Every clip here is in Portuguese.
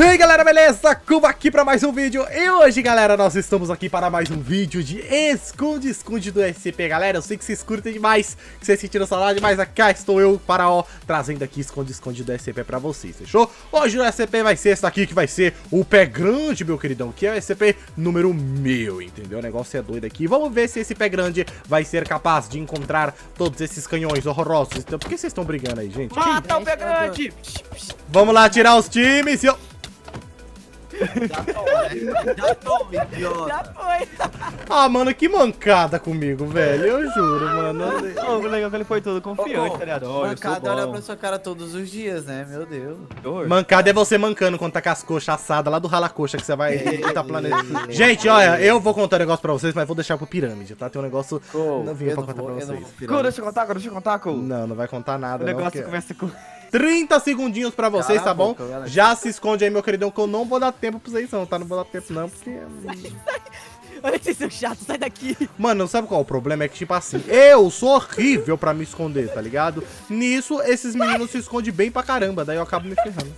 E aí galera, beleza? Cuba aqui para mais um vídeo E hoje galera, nós estamos aqui para mais um vídeo de esconde-esconde do SCP Galera, eu sei que vocês curtem demais, que vocês sentiram saudade Mas aqui estou eu, para ó, trazendo aqui esconde-esconde do SCP para vocês, fechou? Hoje o SCP vai ser esse daqui, que vai ser o Pé Grande, meu queridão Que é o SCP número mil, entendeu? O negócio é doido aqui Vamos ver se esse Pé Grande vai ser capaz de encontrar todos esses canhões horrorosos Então, por que vocês estão brigando aí, gente? Mata o Pé Grande! Vamos lá tirar os times e eu... Já tô, né? Já tô, idiota. Já foi. Ah, mano, que mancada comigo, velho. Eu juro, mano. Ô, o legal é que ele foi todo confiante, tá ligado? Sou Mancada olha pra sua cara todos os dias, né? Meu Deus. Mancada é você mancando quando tá com as coxas assadas lá do rala-coxa que você vai tá planejando. Gente, olha, eu vou contar um negócio pra vocês, mas vou deixar pro pirâmide, tá? Tem um negócio novinho eu pra não contar vou- pra não vocês. Cole, deixa eu contar, deixa eu contar. Não, não vai contar nada, O não. negócio porque- começa com... 30 segundinhos pra vocês, Cala tá bom? boca, galera. Já se esconde aí, meu queridão, que eu não vou dar tempo pra vocês não, tá? Não vou dar tempo não, porque... Olha esse seu chato, sai daqui. Mano, sabe qual é o problema? É que, tipo assim, eu sou horrível pra me esconder, tá ligado? Nisso, esses meninos se escondem bem pra caramba, daí eu acabo me ferrando.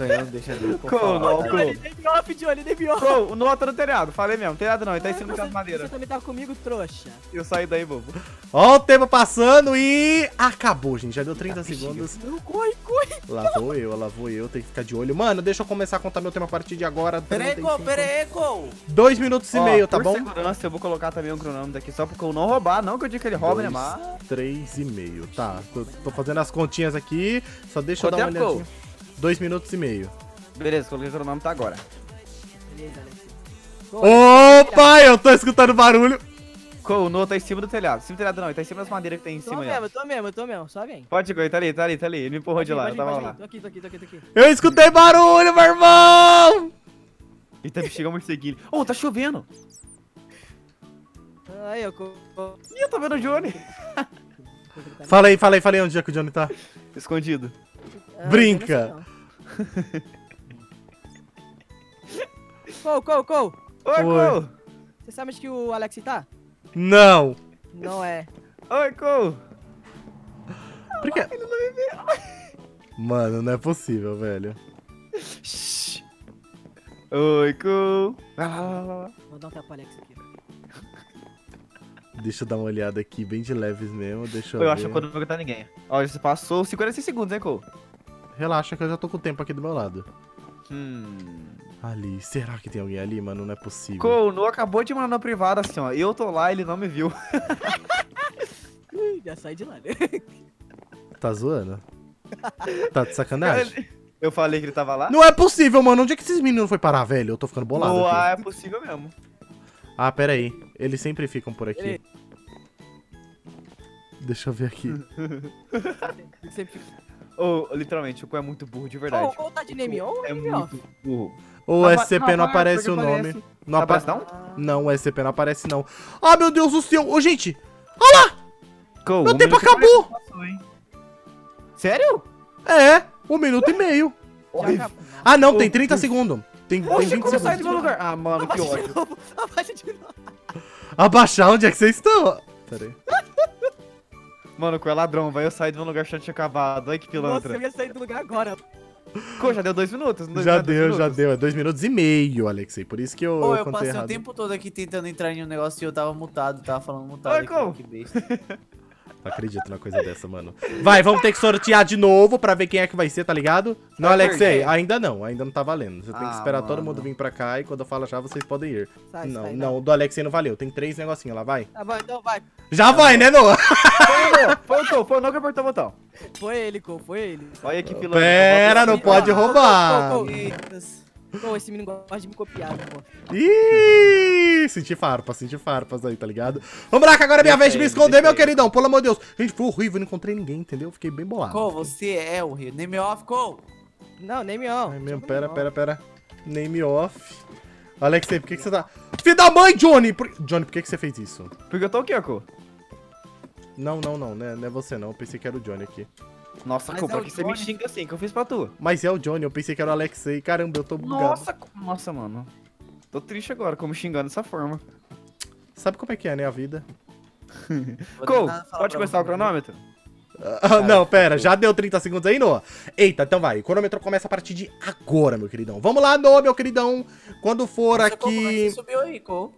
Canhão deixa dele por Cole? Cole. Dei off, Johnny, dei off. Cole, o Noah tá no telhado, falei mesmo. Telhado não, ele tá em cima Você, daquelas você madeiras. também tá comigo, trouxa. Eu saí daí, bobo. Ó o tempo passando e... Acabou, gente. Já deu 30 segundos. Não, corre, corre. Lá vou eu, lá vou eu. Tem que ficar de olho. Mano, deixa eu começar a contar meu tempo a partir de agora. Pera aí, Cole, 35. pera aí, Cole. Dois minutos e meio, tá por bom? segurança, eu vou colocar também um cronômetro aqui só porque eu não roubar. Não que eu diga que ele rouba, né, mas... Três e meio. Tá, tô, tô fazendo as continhas aqui. Só deixa eu dar uma olhadinha. Dois minutos e meio. Beleza, coloquei o cronômetro agora. Beleza, Alex. Opa, eu tô escutando barulho. Cole, o Noah tá em cima do telhado. Em cima do telhado não, ele tá em cima das madeiras que tem em Tô cima mesmo, aí. tô mesmo, tô mesmo, só vem. Pode, Cole, tá ali, tá ali, tá ali. Ele me empurrou de lá, eu tava lá. Tô aqui, tô aqui, tô aqui, tô aqui. Eu escutei barulho, meu irmão. Eita, chegou a morceguinho. Ô, tá chovendo. Aí, eu... Ih, eu tô vendo o Johnny. Fala aí, fala aí, fala aí onde é que o Johnny tá. Escondido. Ah, Brinca. Não não. Cole, Cole, Cole. Oi, Oi. Cole. Você sabe onde que o Alex tá? Não. Não é. Oi, Cole. Por quê? Mano, não é possível, velho. Shhh. Oi, Cole. Vai lá, lá, lá, lá. Vou dar um tapa Alex aqui. Deixa eu dar uma olhada aqui, bem de leves mesmo. Deixa eu, Eu ver. acho que eu não vou aguentar ninguém. Ó, já passou 56 segundos, hein, Cole? Relaxa que eu já tô com o tempo aqui do meu lado. Hum. Ali, será que tem alguém ali, mano? Não é possível. Cole, o Noah acabou de mandar na privada assim, ó. Eu tô lá, ele não me viu. Já sai de lá, né? Tá zoando? Tá de sacanagem? Eu falei que ele tava lá. Não é possível, mano. Onde é que esses meninos foi parar, velho? Eu tô ficando bolado Noah aqui. é possível mesmo. Ah, pera aí. Eles sempre ficam por aqui. Ele- Deixa eu ver aqui. Ô, literalmente, o Cole é muito burro, de verdade. Ou ou tá de name on ou é muito burro. O Apa- SCP não aparece o nome. aparece. Não aparece não? Não, o SCP não aparece não. Ah, meu Deus do céu. Ô, gente. Olha lá. Cole, Meu um tempo acabou. 40 passou? Sério? É, um minuto e meio. Ah, não, tem Ô, 30 Deus. segundos. Tem, tem Oxe, 20 como sai segundos. do lugar? Ah, mano, que Abaixa de ódio. novo, abaixa de novo. Abaixar, onde é que vocês estão? Pera aí. Mano, o Cole é ladrão, vai eu sair do meu lugar que tinha acabado. Olha que Nossa, pilantra. eu ia sair do lugar agora. Cole, já deu dois minutos? Dois- Já dois deu, já minutos? deu. É dois minutos e meio, Alexei. Por isso que eu, Ô, eu eu passei errado. o tempo todo aqui tentando entrar em um negócio e eu tava mutado, tava falando mutado. Oi, aqui, Cole. Que besta. Não acredito numa coisa dessa, mano. Vai, vamos ter que sortear de novo pra ver quem é que vai ser, tá ligado? Não, Vai Alexei, perder. ainda não. Ainda não tá valendo. Você tem que Ah, esperar todo mano. mundo vir pra cá e quando eu falar já, vocês podem ir. Sai, não, sai, não, o do Alexei não valeu. Tem três negocinhos lá, vai. Tá bom, então vai. Já vai, né, Noah? Foi foi foi o Noah que apertou o botão. Foi ele, Cole, foi ele. Olha que pilantra. Pera, não pode roubar. Eita. Cole, esse menino gosta de me copiar, pô. Ih, senti farpas, senti farpas aí, tá ligado? Vamos lá, que agora é minha vez de me esconder, meu queridão. Pelo amor de Deus. Gente, foi horrível, não encontrei ninguém, entendeu? Fiquei bem bolado. Cole, você é o rei. Name off, Cole. Não, nem me on. Ai, meu, pera, pera, pera. Name off. Alexei, por que, que você tá... Filho da mãe, Johnny! Por... Johnny, por que, que você fez isso? Porque eu tô o quê, Cole? Não, não, não, né? Não é você não. Eu pensei que era o Johnny aqui. Nossa, Mas Cole, é que você me xinga assim? que eu fiz pra tu? Mas é o Johnny, eu pensei que era o Alexei. Caramba, eu tô bugado. Nossa, nossa, mano. Tô triste agora, como xingando dessa forma. Sabe como é que é, né, a vida? Cole, pode pra começar o cronômetro? Ah, não, pera, já deu 30 segundos aí, Noah? Eita, então vai. O cronômetro começa a partir de agora, meu queridão. Vamos lá, Noah, meu queridão. Quando for Você como é que aqui. subiu aí, Cole?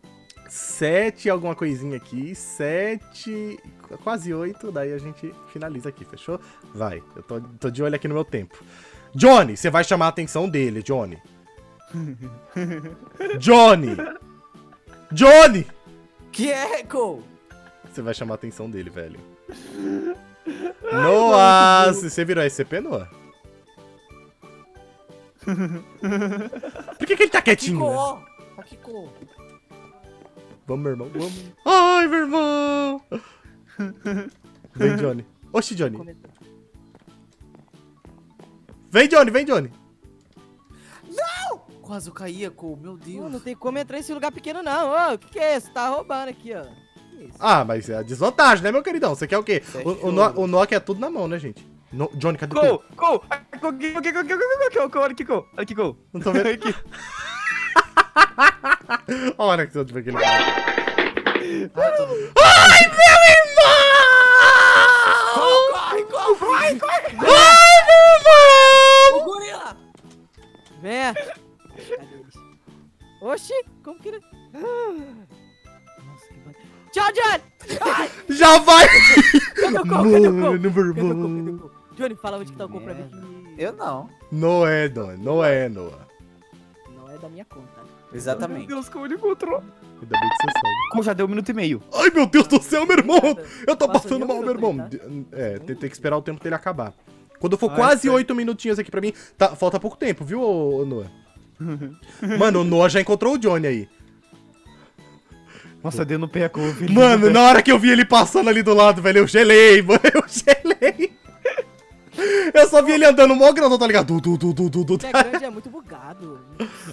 7, alguma coisinha aqui. 7, quase 8. Daí a gente finaliza aqui, fechou? Vai, eu tô, tô de olho aqui no meu tempo. Johnny, você vai chamar a atenção dele, Johnny. Johnny! Johnny! Que é, Cole? Você vai chamar a atenção dele, velho. Noah! se Você virou SCP, Noah? Por que, que ele tá quietinho? Cole, né? Aqui, Cole. Vamos, meu irmão, vamos. Ai, meu irmão! Vem, Johnny. Oxi, Johnny. Vem, Johnny, vem, Johnny. Quase eu caía, Cole. Meu Pô, Deus. não tem como entrar nesse lugar pequeno, não. Ô, o que, que é isso? Tá roubando aqui, ó. Que isso? Ah, mas é a desvantagem, né, meu queridão? Você quer o quê? O, o, No- o Nokia é tudo na mão, né, gente? No- Johnny, cadê o Cole, teu? Cole, aqui, Cole, aqui, aqui, aqui, aqui, aqui, aqui, Cole, olha aqui, Cole, olha aqui, Cole. Não tô vendo. Aqui. Olha que você aquele. Ai. Ai, meu irmão! Corre, corre, corre, corre. Ai, meu irmão! O gorila. Eles? Oxi, como que ele... Nossa, que ba- Tchau, Johnny! Já vai! Cadê o Cole? Cadê o Cole? Mano, Cadê o Cole? Cadê irmão. o Cole? Johnny, fala onde que tá o Cole pra mim Eu não. Não é, Don, não é, Noah. É da minha conta. Meu Exatamente. Deus, como ele encontrou. Ainda bem que você sabe. Cole, já deu um minuto e meio. Ai, meu Deus do céu, meu irmão! Eu tô passando mal, meu irmão. É, tem, tem que esperar o tempo dele acabar. Quando for Ai, quase sério? oito minutinhos aqui pra mim, tá- falta pouco tempo, viu, Noah? Mano, o Noah já encontrou o Johnny aí. Nossa, deu no pé, filho. Mano, na hora que eu vi ele passando ali do lado, velho, eu gelei, mano, eu gelei. Eu só vi ele andando mó grandão, tá ligado? Du, du, du, du, du. Você é grande, é muito bugado.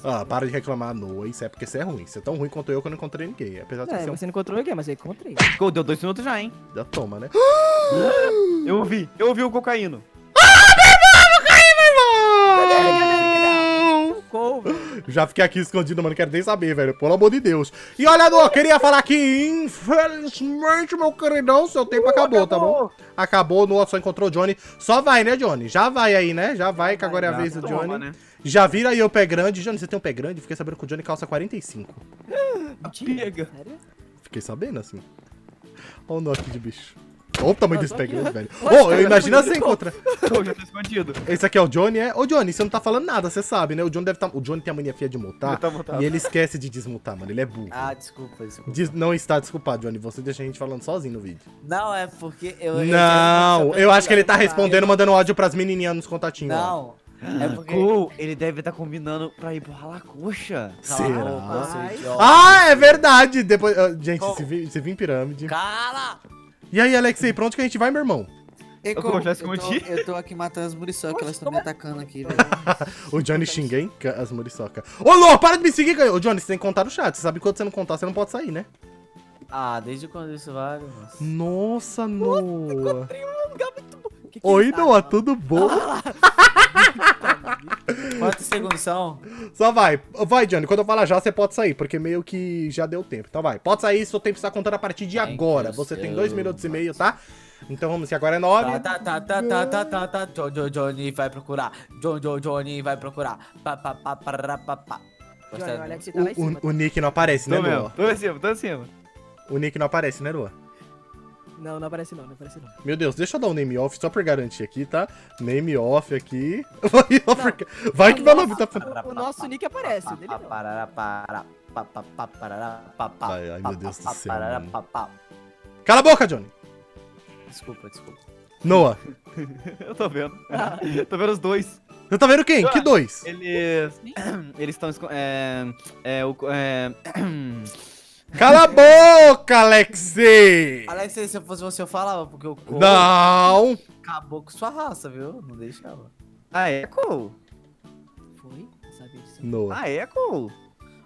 Ah, para de reclamar, Noah, isso é porque você é ruim. Você é tão ruim quanto eu que eu não encontrei ninguém. Apesar de É, ser um... você não encontrou ninguém, mas eu encontrei. Cole, deu dois minutos já, hein. Já toma, né? Eu ouvi, eu ouvi o cocaíno. O Velho. Já fiquei aqui escondido, mano. Não quero nem saber, velho. Pelo amor de Deus. E olha, Noah, queria falar que, infelizmente, meu queridão, seu tempo acabou, tá bom? Acabou, Noah só encontrou o Johnny. Só vai, né, Johnny? Já vai aí, né? Já vai, que agora é a vez do Johnny. né? Já vira aí o pé grande. Johnny, você tem um pé grande? Fiquei sabendo que o Johnny calça 45. Mentira, Pega. Fiquei sabendo, assim. Olha o Noah aqui de bicho. Olha o tamanho Eu desse tô pé aqui, grande, né? velho. Ô, cara, imagina você pô. encontra... Cole, já tá escondido. Esse aqui é o Johnny, é? Ô, Johnny, você não tá falando nada, você sabe, né? O Johnny deve tá... O Johnny tem a mania fia de mutar. Ele tá mutado. e ele esquece de desmutar, mano. Ele é burro. Ah, desculpa, desculpa. Des- Não está desculpado, Johnny. Você deixa a gente falando sozinho no vídeo. Não, é porque eu. eu não, eu acho que ele tá eu- respondendo, mandando áudio pras menininhas nos contatinhos. Não. É porque. Cole, ele deve estar combinando pra ir. Será? Cala a seu idiota. Ah, é verdade. Depois, ah, gente, se se vir em pirâmide. Cala! E aí, Alexei, pra onde que a gente vai, meu irmão? Eu já eu, tô, eu tô aqui matando as muriçocas, elas estão me atacando aqui, velho. O Johnny? Ca- As muriçoca. Ô, Lô, para de me seguir, cara. Ô, Johnny, você tem que contar no chat. Você sabe que quando você não contar, você não pode sair, né? Ah, desde quando isso vale, moço? Nossa, Noah. Um lugar muito bom. Que que Oi, isso? Noah, Ah, tudo bom? Quantos segundos são? Só vai. Vai, Johnny. Quando eu falar já, você pode sair, porque meio que já deu tempo. Então vai. Pode sair, seu tempo está contando a partir de Ai, agora. Deus Você tem dois minutos e meio, tá? Então vamos, se agora é nove. Tá, tá, tá, tá, tá, tá, tá, tá. John, John, Johnny vai procurar. John, John, Johnny vai procurar. Pa, pa, pa, parará, pa, pa. Johnny, o Alex tá lá em O, cima. o, o Nick não aparece, né, Tô mesmo, Noah? tô em cima, tô em cima. O Nick não aparece, né, Noah? Não, não aparece não, não aparece não. Meu Deus, deixa eu dar um name off só por garantir aqui, tá? Name off aqui. Vai, porque- Vai que meu nome tá. O nosso nick aparece, o dele não. Ai, ai, meu Deus do céu, mano. Cala a boca, Johnny! Desculpa, desculpa. Noah, Eu tô vendo. tô vendo os dois. você tá vendo quem? Que dois? Eles. Eles estão. É. É. O. É. Cala a boca, Alexei! Alex, se eu fosse você, eu falava, porque o Cole Não! acabou com sua raça, viu? Não deixava. Ah, é, Cole? Foi? Não sabia disso. Noah. Ah, é, Cole?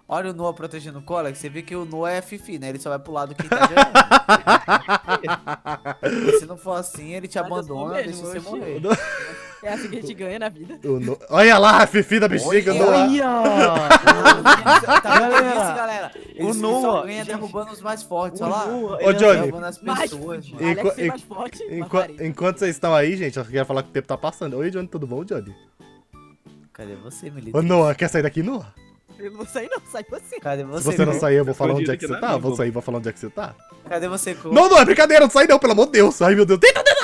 Olha o Noah protegendo o Cole, você vê que o Noah é fifi, né? Ele só vai pro lado quem tá ganhando. E se não for assim, ele te Mas abandona, deixa você morrer. É assim que a gente ganha na vida. O No- Olha lá, a Fifi da bexiga. Olha. Olha! Tá vendo isso, galera? Ele, o Noah, ganha derrubando os mais fortes, olha lá. Ô, Johnny. Derrubando as Mais pessoas, forte. Enqu- é mais forte. mais Enqu- parede. enquanto vocês estão aí, gente, eu queria falar que o tempo tá passando. Oi, Johnny, tudo bom, Johnny? Cadê você, Ô, Milito? Noah, quer sair daqui, Noah? Eu não vou sair não, sai você. Cadê você? Se você não sair, eu vou falar onde é que você tá. Vou sair, vou falar onde é que você tá. Cadê você, Cole? Não, não, é brincadeira, não sai não, pelo amor de Deus. Ai, meu Deus. Deita, deita,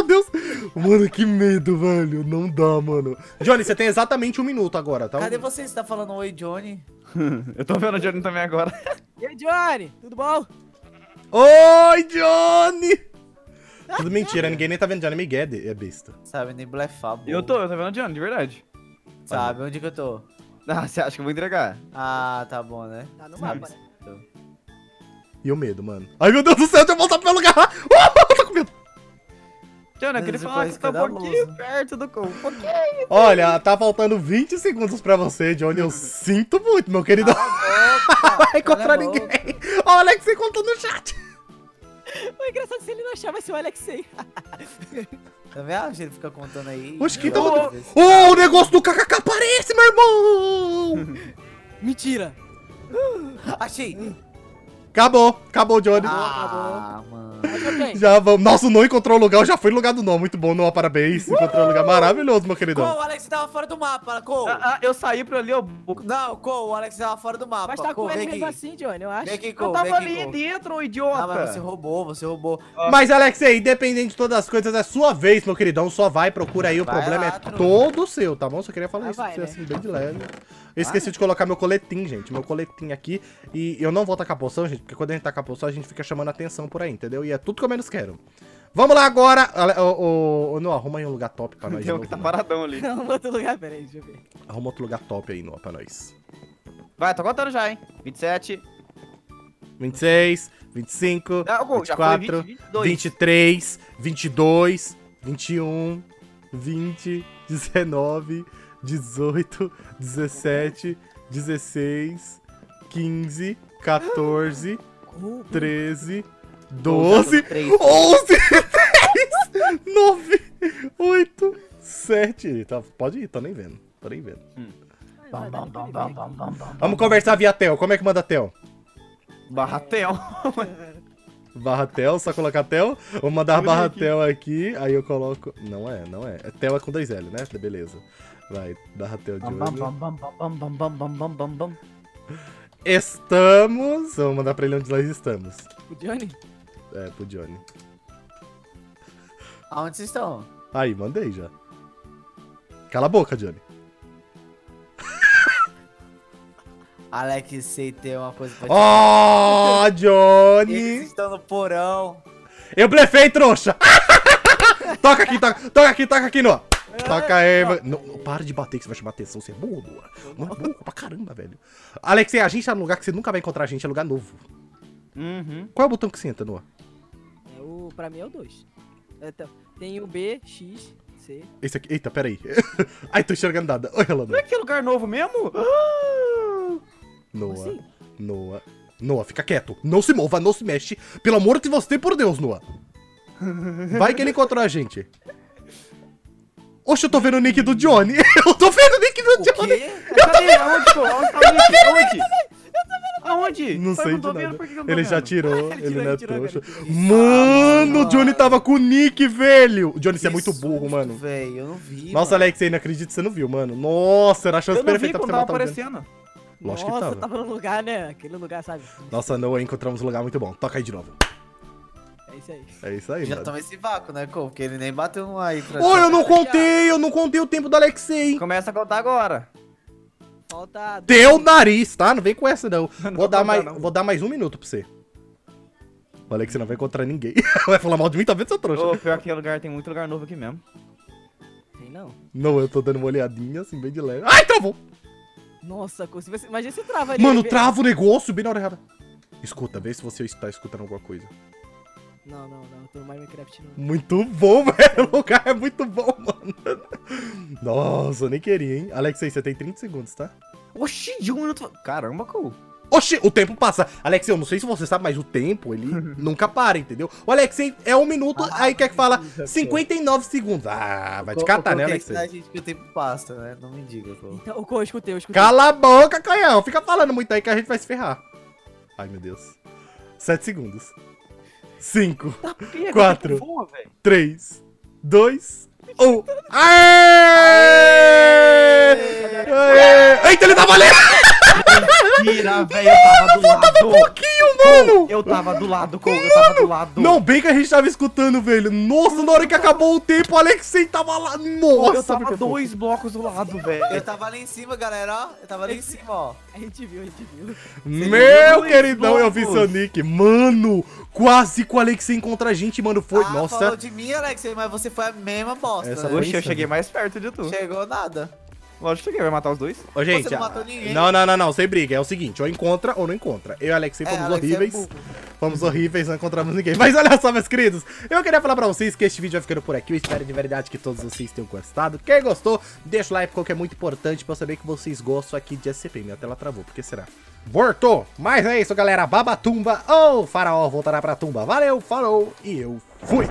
de Deus. Mano, que medo, velho. Não dá, mano. Johnny, você tem exatamente um minuto agora, tá? Cadê você? Você tá falando oi, Johnny? Eu tô vendo o Johnny também agora. E aí, Johnny? Tudo bom? Oi, Johnny! Tudo mentira, ninguém nem tá vendo Johnny Miguel, é besta. Sabe, nem blefar, bobo. Eu tô, eu tô vendo o Johnny, de verdade. Sabe, onde que eu tô? Ah, você acha que eu vou entregar? Ah, tá bom, né? Tá no mapa, né? E o medo, mano. Ai, meu Deus do céu, deixa eu voltar pro meu lugar. Isso falar que tá um que pouquinho luz, perto do cu. Um pouquinho. Olha, tá faltando 20 segundos pra você, Johnny. Eu sinto muito, meu querido. Não vai encontrar ninguém. Olha o Alex você contou no chat. O engraçado é se ele não achar, vai ser o Alexei. Tá vendo? Ele fica contando aí. Oxe, quem Eu tá Ô, o negócio do KKK aparece, meu irmão. Mentira. Achei! Acabou, acabou, Johnny. Ah, mano. Já vamos. Nossa, o não encontrou o lugar, eu já fui no lugar do não. Muito bom, Noah, parabéns. Encontrou um lugar maravilhoso, meu queridão. Cole, o Alex tava fora do mapa, Cole. Ah, ah, eu saí pra ali, ó. Não, Cole, o Alex tava fora do mapa. Mas tá com ele mesmo aqui. assim, Johnny, eu acho. Vem aqui, Eu Cole, tava vem aqui, ali Cole. dentro, ô Ah, idiota. mas você roubou, você roubou. Mas, Alexei, independente de todas as coisas, é sua vez, meu queridão. Só vai, procura aí. O Vai problema lá, é todo seu, tá bom? Só queria falar Ah, isso vai, pra você, né? assim, bem de leve. Eu esqueci de colocar meu coletim, gente. Meu coletim aqui. E eu não vou tacar poção, gente, porque quando a gente tacar poção, a gente fica chamando atenção por aí, entendeu? E é tudo que eu menos quero. Vamos lá agora. Ô, ô, ô, Noah, arruma aí um lugar top pra nós. Tem um que tá mano. paradão ali. Não, outro lugar, pera aí, deixa eu ver. Arruma outro lugar top aí, Noah, pra nós. Vai, tô contando já, hein. 27. 26, 25, Ah, pô, já foi 24, 20, 22. 23, 22, 21, 20, 19, 18, 17, 16, 15, 14, 13, 12, 11, 10, 9, 8, 7. Tá, pode ir, tô nem vendo. Tô nem vendo. Vai. Vamos conversar via Tel. Como é que manda Tel? Barra Tel. Barra Tel, só colocar Tel. Vou mandar barra aqui. Tel aqui, aí eu coloco. Não é, não é. É Tel é com dois L, né? Beleza. Vai, narra teu de hoje. Estamos. Vamos mandar pra ele onde nós estamos. Pro Johnny? É, pro Johnny. Aonde vocês estão? Aí, mandei já. Cala a boca, Johnny. Alex, sei ter uma coisa pra te Oh, Johnny! Eles estão no porão. Eu blefei, trouxa! toca aqui, toca, toca aqui, toca aqui, no. Toca aí. vai- Não, não, para de bater que você vai chamar atenção. Você é burro, Noah. Não é burro pra caramba, velho. Alex, a gente tá num lugar que você nunca vai encontrar a gente, é lugar novo. Uhum. Qual é o botão que você entra, Noah? É o, pra mim é o 2. tem o B, X, C. Esse aqui. Eita, pera aí. Ai, tô enxergando nada. Olha lá, Não é que lugar novo mesmo? Ah! Noah. assim? Noah. Noah, fica quieto. Não se mova, não se mexe. Pelo amor de você, por Deus, Noah. Vai que ele encontrou a gente. Oxe, eu tô vendo o nick do Johnny. Eu tô vendo o nick do O Johnny. quê? Cadê? Aonde, pô? Aonde tá o Nick? Aonde? Aonde? Não Só eu sei de tô vendo, nada. eu não tô Ele já vendo? tirou, Ele não é trouxa. Mano, o Johnny tava com o nick, velho. O Johnny, você é muito burro, mano. velho, eu não vi. Nossa. Alex, você não acredita que você não viu, mano. Nossa, era a chance Eu não perfeita pô, pra não você matar aparecendo. Lógico que Nossa, tava. tava no lugar, né? Aquele lugar, sabe? Nossa, Noah, encontramos um lugar muito bom. Toca aí de novo. É isso aí. É isso aí, Já mano. toma esse vácuo, né, Cole? Porque ele nem bateu no aí pra Ô, eu não contei, eu não contei o tempo do Alexei. Começa a contar agora. Falta. Teu nariz, tá? Não vem com essa, não. Não Vou dar, contar, mais, não. vou dar mais um minuto pra você. O Alex não vai encontrar ninguém. vai falar mal de mim, tá vendo, seu trouxa? Ô, pior que é lugar, tem muito lugar novo aqui mesmo. Tem não. Não, eu tô dando uma olhadinha assim, bem de leve. Ai, travou! Nossa, você... imagina se trava ali. Mano, trava o negócio bem na hora errada. Escuta, vê se você está escutando alguma coisa. Não, não, não. Tô no Minecraft não. Muito bom, velho. O lugar é muito bom, mano. Nossa, eu nem queria, hein? Alex, aí você tem 30 segundos, tá? Oxi, de um minuto. Caramba, Cole. Oxi, o tempo passa. Alexei, eu não sei se você sabe, mas o tempo, ele nunca para, entendeu? O Alexei é um minuto, aí quer que fala 59 segundos. Ah, vai te catar, né, Alexei? A gente que o tempo passa, né? Não me diga, pô. Então, o eu escutei, eu escutei. Cala a boca, canhão. Fica falando muito aí que a gente vai se ferrar. Ai, meu Deus. 7 segundos. 5, Tá pega, Quatro. tipo, voa, velho. 3, 2, 1. Aê! Aê! Eita, ele tá valendo! Mentira, velho, eu tava do lado. pouquinho, mano! Eu tava do lado, Cole, eu tava do lado. Não, bem que a gente tava escutando, velho. Nossa, na hora que acabou o tempo, o Alexei tava lá. Nossa, eu tava dois blocos do lado, Eu velho. tava lá em cima, galera, ó. Eu tava lá em cima, ó. A gente viu, a gente viu. Meu queridão, eu vi seu nick. Mano, quase que o Alexei contra a gente, mano. Foi. Ah, Nossa. falou de mim, Alex, mas você foi a mesma bosta, Essa né? Oxe, eu cheguei mais perto de tu. Chegou nada. Lógico que vai matar os dois. Ô, gente. não ah, matou ninguém. Não, não, não, não. Sem briga. É o seguinte: ou encontra ou não encontra. Eu e Alexei É, fomos Alex é horríveis. burro. Fomos horríveis, não encontramos ninguém. Mas olha só, meus queridos, eu queria falar pra vocês que este vídeo vai ficando por aqui. Eu espero de verdade que todos vocês tenham gostado. Quem gostou, deixa o like, porque é muito importante pra eu saber que vocês gostam aqui de SCP. Minha tela travou, por que será? Voltou! Mas é isso, galera. Babatumba ou Faraó voltará pra tumba. Valeu, falou e eu fui!